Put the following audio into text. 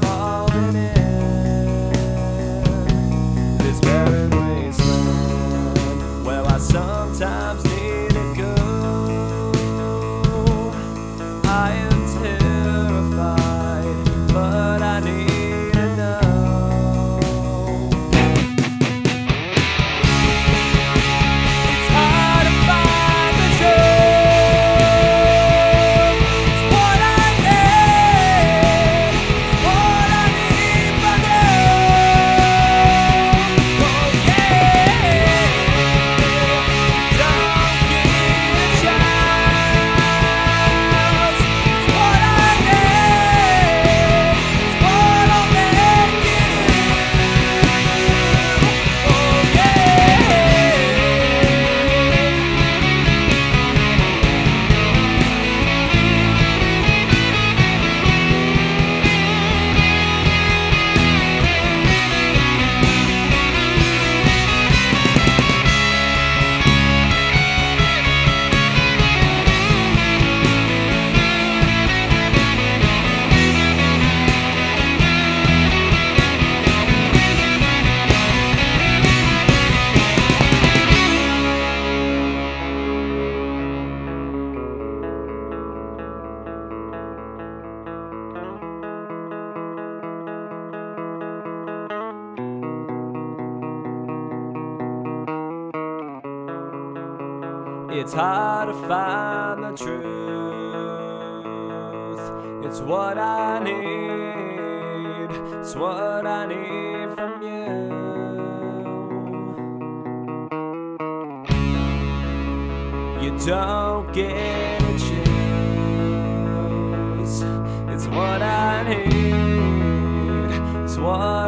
falling in. It's hard to find the truth. It's what I need. It's what I need from you. You don't get a choice. It's what I need. It's what